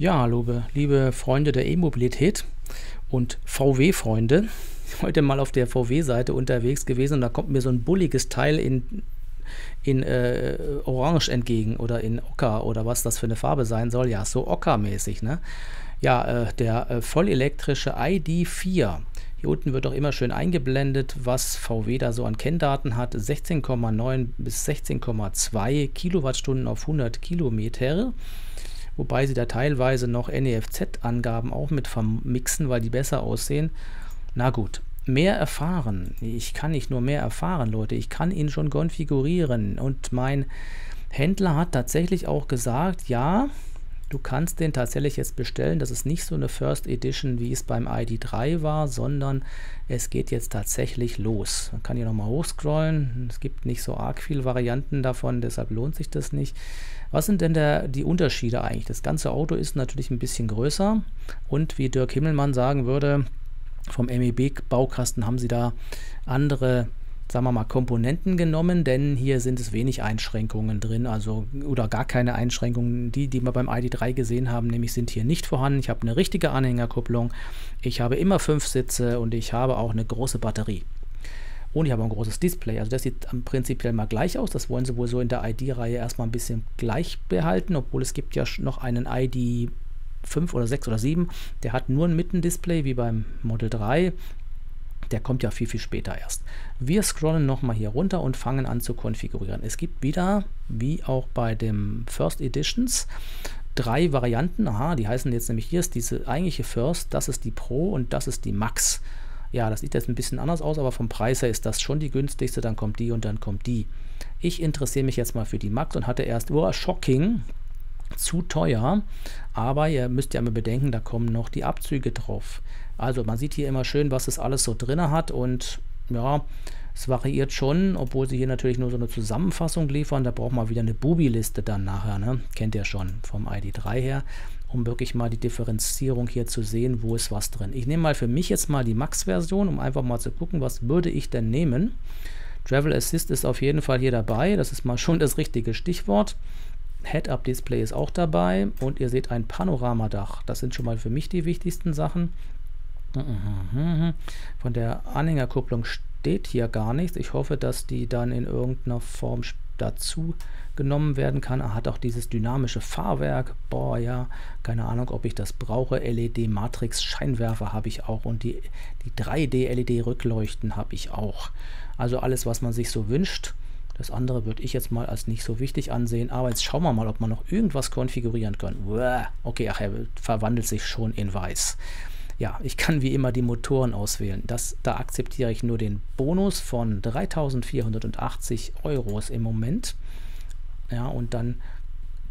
Ja, liebe, liebe Freunde der E-Mobilität und VW-Freunde, heute mal auf der VW-Seite unterwegs gewesen und da kommt mir so ein bulliges Teil in, in äh, Orange entgegen oder in Ocker oder was das für eine Farbe sein soll. Ja, so Ocker-mäßig, ne? Ja, äh, der äh, vollelektrische ID4. Hier unten wird auch immer schön eingeblendet, was VW da so an Kenndaten hat. 16,9 bis 16,2 Kilowattstunden auf 100 Kilometer wobei sie da teilweise noch NEFZ-Angaben auch mit vermixen, weil die besser aussehen. Na gut, mehr erfahren. Ich kann nicht nur mehr erfahren, Leute, ich kann ihn schon konfigurieren. Und mein Händler hat tatsächlich auch gesagt, ja, du kannst den tatsächlich jetzt bestellen. Das ist nicht so eine First Edition, wie es beim ID3 war, sondern es geht jetzt tatsächlich los. Man kann hier nochmal hochscrollen. Es gibt nicht so arg viele Varianten davon, deshalb lohnt sich das nicht. Was sind denn der, die Unterschiede eigentlich? Das ganze Auto ist natürlich ein bisschen größer und wie Dirk Himmelmann sagen würde, vom MEB-Baukasten haben sie da andere sagen wir mal, Komponenten genommen, denn hier sind es wenig Einschränkungen drin, also oder gar keine Einschränkungen. Die, die wir beim ID3 gesehen haben, nämlich sind hier nicht vorhanden. Ich habe eine richtige Anhängerkupplung, ich habe immer fünf Sitze und ich habe auch eine große Batterie. Und ich habe ein großes Display. Also das sieht prinzipiell mal gleich aus. Das wollen sie wohl so in der ID-Reihe erstmal ein bisschen gleich behalten, obwohl es gibt ja noch einen ID 5 oder 6 oder 7. Der hat nur ein Mittendisplay wie beim Model 3. Der kommt ja viel, viel später erst. Wir scrollen nochmal hier runter und fangen an zu konfigurieren. Es gibt wieder, wie auch bei dem First Editions, drei Varianten. Aha, die heißen jetzt nämlich, hier ist diese eigentliche First, das ist die Pro und das ist die Max. Ja, das sieht jetzt ein bisschen anders aus, aber vom Preis her ist das schon die günstigste, dann kommt die und dann kommt die. Ich interessiere mich jetzt mal für die Max und hatte erst, oh, shocking, zu teuer, aber ihr müsst ja immer bedenken, da kommen noch die Abzüge drauf. Also man sieht hier immer schön, was es alles so drin hat und ja, es variiert schon, obwohl sie hier natürlich nur so eine Zusammenfassung liefern. Da braucht man wieder eine Bubi-Liste dann nachher, ne? kennt ihr schon vom ID3 her um wirklich mal die Differenzierung hier zu sehen, wo ist was drin. Ich nehme mal für mich jetzt mal die Max-Version, um einfach mal zu gucken, was würde ich denn nehmen. Travel Assist ist auf jeden Fall hier dabei, das ist mal schon das richtige Stichwort. Head-Up-Display ist auch dabei und ihr seht ein Panoramadach. Das sind schon mal für mich die wichtigsten Sachen. Von der Anhängerkupplung steht hier gar nichts. Ich hoffe, dass die dann in irgendeiner Form dazu genommen werden kann. Er hat auch dieses dynamische Fahrwerk. Boah, ja, keine Ahnung, ob ich das brauche. LED-Matrix-Scheinwerfer habe ich auch und die, die 3D-LED-Rückleuchten habe ich auch. Also alles, was man sich so wünscht. Das andere würde ich jetzt mal als nicht so wichtig ansehen. Aber jetzt schauen wir mal, ob man noch irgendwas konfigurieren kann. Okay, ach, er verwandelt sich schon in weiß. Ja, ich kann wie immer die Motoren auswählen. Das, da akzeptiere ich nur den Bonus von 3480 Euros im Moment. Ja, und dann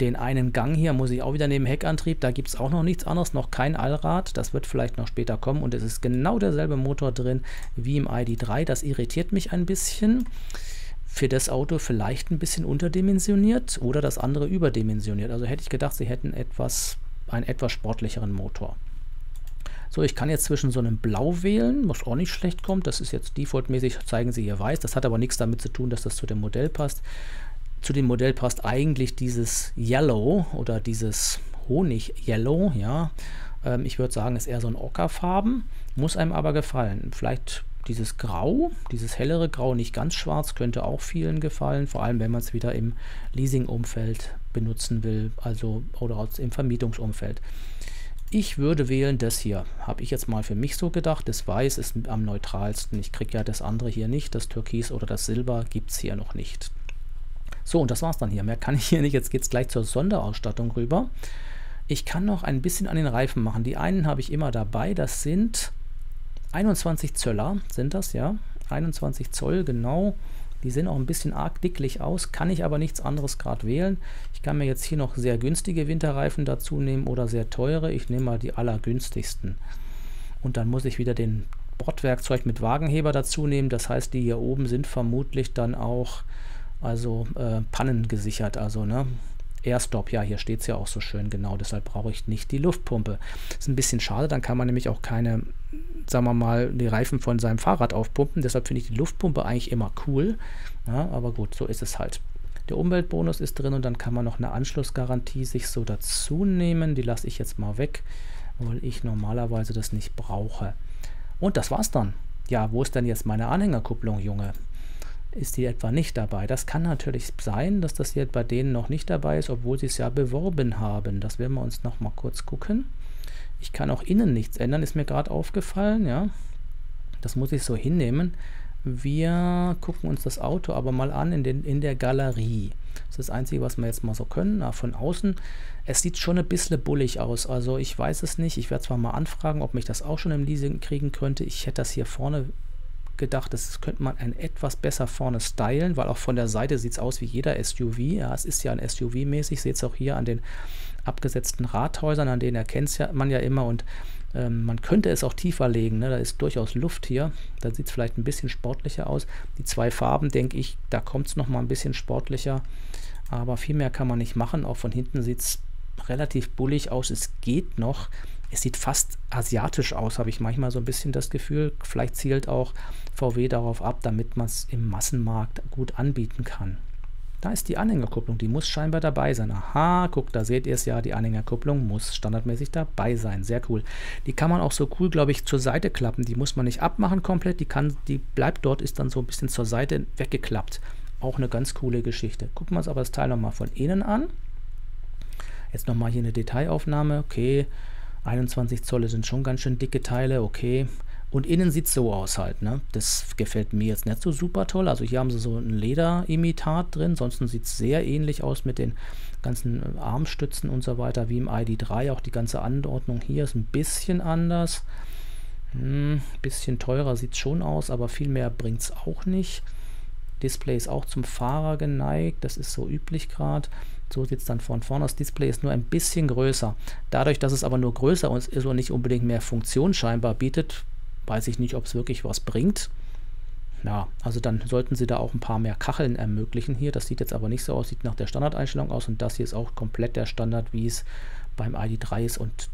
den einen Gang hier muss ich auch wieder nehmen Heckantrieb. Da gibt es auch noch nichts anderes, noch kein Allrad. Das wird vielleicht noch später kommen. Und es ist genau derselbe Motor drin wie im ID3. Das irritiert mich ein bisschen. Für das Auto vielleicht ein bisschen unterdimensioniert oder das andere überdimensioniert. Also hätte ich gedacht, sie hätten etwas, einen etwas sportlicheren Motor. So, ich kann jetzt zwischen so einem Blau wählen, was auch nicht schlecht kommt. Das ist jetzt defaultmäßig, zeigen sie hier weiß. Das hat aber nichts damit zu tun, dass das zu dem Modell passt. Zu dem Modell passt eigentlich dieses Yellow oder dieses Honig-Yellow, ja. Ähm, ich würde sagen, ist eher so ein Ockerfarben, muss einem aber gefallen. Vielleicht dieses Grau, dieses hellere Grau, nicht ganz schwarz, könnte auch vielen gefallen, vor allem wenn man es wieder im Leasing-Umfeld benutzen will, also oder im Vermietungsumfeld. Ich würde wählen das hier. Habe ich jetzt mal für mich so gedacht. Das Weiß ist am neutralsten. Ich kriege ja das andere hier nicht. Das Türkis oder das Silber gibt es hier noch nicht. So, und das war's dann hier. Mehr kann ich hier nicht. Jetzt geht es gleich zur Sonderausstattung rüber. Ich kann noch ein bisschen an den Reifen machen. Die einen habe ich immer dabei. Das sind 21 Zöller, sind das, ja. 21 Zoll, genau. Die sehen auch ein bisschen arg dicklich aus, kann ich aber nichts anderes gerade wählen. Ich kann mir jetzt hier noch sehr günstige Winterreifen dazu nehmen oder sehr teure. Ich nehme mal die allergünstigsten. Und dann muss ich wieder den Bordwerkzeug mit Wagenheber dazu nehmen. Das heißt, die hier oben sind vermutlich dann auch also äh, pannengesichert. Also ne, Airstop, ja, hier steht es ja auch so schön, genau, deshalb brauche ich nicht die Luftpumpe. Ist ein bisschen schade, dann kann man nämlich auch keine sagen wir mal, die Reifen von seinem Fahrrad aufpumpen. Deshalb finde ich die Luftpumpe eigentlich immer cool. Ja, aber gut, so ist es halt. Der Umweltbonus ist drin und dann kann man noch eine Anschlussgarantie sich so dazu nehmen. Die lasse ich jetzt mal weg, weil ich normalerweise das nicht brauche. Und das war's dann. Ja, wo ist denn jetzt meine Anhängerkupplung, Junge? Ist die etwa nicht dabei? Das kann natürlich sein, dass das jetzt bei denen noch nicht dabei ist, obwohl sie es ja beworben haben. Das werden wir uns noch mal kurz gucken. Ich kann auch innen nichts ändern, ist mir gerade aufgefallen, ja. Das muss ich so hinnehmen. Wir gucken uns das Auto aber mal an in, den, in der Galerie. Das ist das Einzige, was wir jetzt mal so können. Na, von außen, es sieht schon ein bisschen bullig aus. Also ich weiß es nicht. Ich werde zwar mal anfragen, ob mich das auch schon im Leasing kriegen könnte. Ich hätte das hier vorne gedacht, das könnte man ein etwas besser vorne stylen, weil auch von der Seite sieht es aus wie jeder SUV. Ja, es ist ja ein SUV-mäßig. Seht es auch hier an den abgesetzten Rathäusern, an denen erkennt ja, man ja immer und ähm, man könnte es auch tiefer legen, ne? da ist durchaus Luft hier, da sieht es vielleicht ein bisschen sportlicher aus. Die zwei Farben, denke ich, da kommt es nochmal ein bisschen sportlicher, aber viel mehr kann man nicht machen. Auch von hinten sieht es relativ bullig aus, es geht noch. Es sieht fast asiatisch aus, habe ich manchmal so ein bisschen das Gefühl. Vielleicht zielt auch VW darauf ab, damit man es im Massenmarkt gut anbieten kann. Da ist die Anhängerkupplung, die muss scheinbar dabei sein. Aha, guck, da seht ihr es ja, die Anhängerkupplung muss standardmäßig dabei sein. Sehr cool. Die kann man auch so cool, glaube ich, zur Seite klappen. Die muss man nicht abmachen komplett, die, kann, die bleibt dort, ist dann so ein bisschen zur Seite weggeklappt. Auch eine ganz coole Geschichte. Gucken wir uns aber das Teil nochmal von innen an. Jetzt nochmal hier eine Detailaufnahme. Okay, 21 Zoll sind schon ganz schön dicke Teile. Okay, und innen sieht es so aus halt, ne? Das gefällt mir jetzt nicht so super toll. Also hier haben sie so ein Lederimitat drin, sonst sieht es sehr ähnlich aus mit den ganzen äh, Armstützen und so weiter, wie im ID3. Auch die ganze Anordnung hier ist ein bisschen anders. Hm, bisschen teurer sieht es schon aus, aber viel mehr bringt es auch nicht. Display ist auch zum Fahrer geneigt, das ist so üblich gerade. So sieht es dann von vorne aus. Display ist nur ein bisschen größer. Dadurch, dass es aber nur größer ist und nicht unbedingt mehr Funktion scheinbar bietet, weiß ich nicht, ob es wirklich was bringt. Ja, also dann sollten sie da auch ein paar mehr Kacheln ermöglichen hier. Das sieht jetzt aber nicht so aus, sieht nach der Standardeinstellung aus und das hier ist auch komplett der Standard, wie es beim ID3 ist und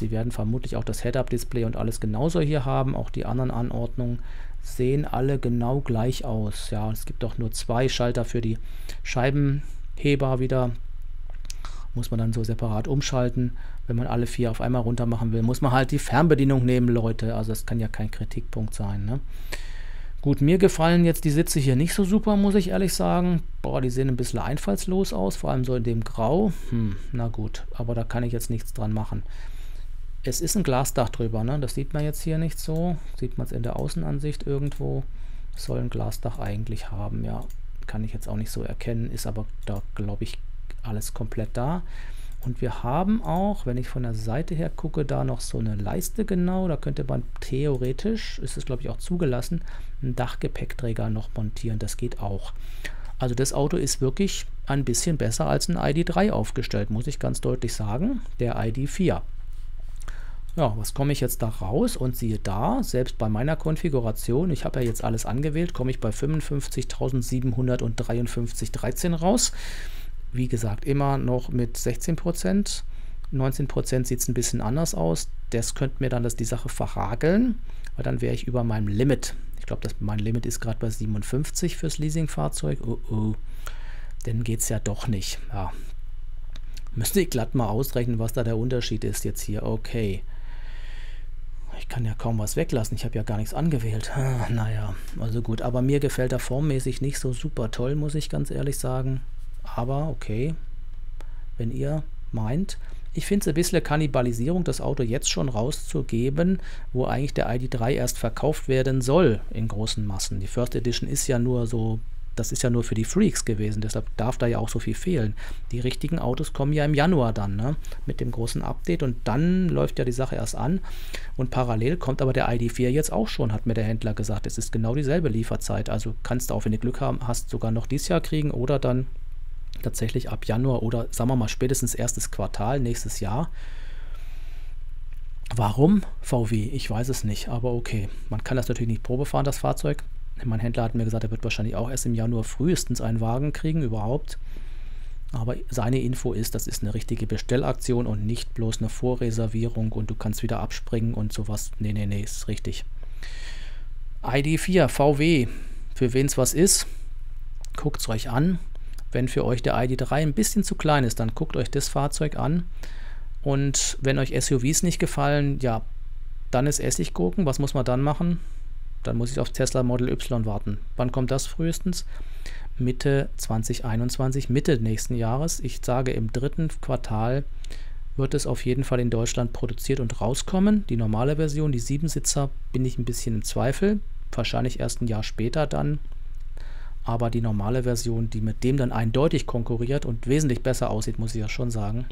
sie werden vermutlich auch das Head-Up-Display und alles genauso hier haben. Auch die anderen Anordnungen sehen alle genau gleich aus. Ja, es gibt auch nur zwei Schalter für die Scheibenheber wieder. Muss man dann so separat umschalten wenn man alle vier auf einmal runter machen will, muss man halt die Fernbedienung nehmen, Leute. Also das kann ja kein Kritikpunkt sein. Ne? Gut, mir gefallen jetzt die Sitze hier nicht so super, muss ich ehrlich sagen. Boah, die sehen ein bisschen einfallslos aus, vor allem so in dem Grau. Hm, na gut, aber da kann ich jetzt nichts dran machen. Es ist ein Glasdach drüber, ne? das sieht man jetzt hier nicht so. Sieht man es in der Außenansicht irgendwo. Soll ein Glasdach eigentlich haben, ja. Kann ich jetzt auch nicht so erkennen, ist aber da, glaube ich, alles komplett da. Und wir haben auch, wenn ich von der Seite her gucke, da noch so eine Leiste genau. Da könnte man theoretisch, ist es glaube ich auch zugelassen, einen Dachgepäckträger noch montieren. Das geht auch. Also das Auto ist wirklich ein bisschen besser als ein ID3 aufgestellt, muss ich ganz deutlich sagen. Der ID4. Ja, was komme ich jetzt da raus und siehe da, selbst bei meiner Konfiguration, ich habe ja jetzt alles angewählt, komme ich bei 55.753,13 raus. Wie gesagt, immer noch mit 16 Prozent. 19 Prozent sieht es ein bisschen anders aus. Das könnte mir dann das die Sache verhageln, weil dann wäre ich über meinem Limit. Ich glaube, mein Limit ist gerade bei 57 fürs Leasingfahrzeug. Oh, oh. Dann geht es ja doch nicht. Ja. Müsste ich glatt mal ausrechnen, was da der Unterschied ist jetzt hier. Okay. Ich kann ja kaum was weglassen. Ich habe ja gar nichts angewählt. Naja, also gut. Aber mir gefällt er formmäßig nicht so super toll, muss ich ganz ehrlich sagen. Aber okay, wenn ihr meint, ich finde es ein bisschen Kannibalisierung, das Auto jetzt schon rauszugeben, wo eigentlich der ID3 erst verkauft werden soll in großen Massen. Die First Edition ist ja nur so, das ist ja nur für die Freaks gewesen, deshalb darf da ja auch so viel fehlen. Die richtigen Autos kommen ja im Januar dann, ne, mit dem großen Update und dann läuft ja die Sache erst an und parallel kommt aber der ID4 jetzt auch schon, hat mir der Händler gesagt. Es ist genau dieselbe Lieferzeit, also kannst du auch, wenn du Glück haben, hast, sogar noch dieses Jahr kriegen oder dann tatsächlich ab Januar oder sagen wir mal spätestens erstes Quartal nächstes Jahr. Warum VW? Ich weiß es nicht, aber okay. Man kann das natürlich nicht probefahren, das Fahrzeug. Mein Händler hat mir gesagt, er wird wahrscheinlich auch erst im Januar frühestens einen Wagen kriegen, überhaupt. Aber seine Info ist, das ist eine richtige Bestellaktion und nicht bloß eine Vorreservierung und du kannst wieder abspringen und sowas. Nee, nee, nee, ist richtig. ID4 VW, für wen es was ist, guckt es euch an. wenn für euch der ID3 ein bisschen zu klein ist, dann guckt euch das Fahrzeug an. Und wenn euch SUVs nicht gefallen, ja, dann ist Essiggurken. Was muss man dann machen? Dann muss ich auf Tesla Model Y warten. Wann kommt das frühestens? Mitte 2021, Mitte nächsten Jahres. Ich sage im dritten Quartal wird es auf jeden Fall in Deutschland produziert und rauskommen. Die normale Version, die 7-Sitzer, bin ich ein bisschen im Zweifel. Wahrscheinlich erst ein Jahr später dann. Aber die normale Version, die mit dem dann eindeutig konkurriert und wesentlich besser aussieht, muss ich ja schon sagen,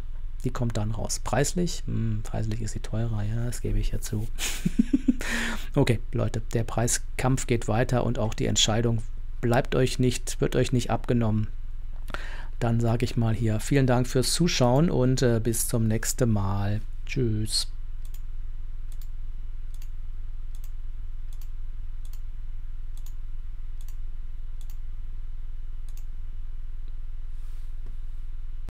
die kommt dann raus. Preislich? Hm, preislich ist sie teurer, ja, das gebe ich ja zu. okay, Leute, der Preiskampf geht weiter und auch die Entscheidung bleibt euch nicht, wird euch nicht abgenommen. Dann sage ich mal hier vielen Dank fürs Zuschauen und äh, bis zum nächsten Mal. Tschüss.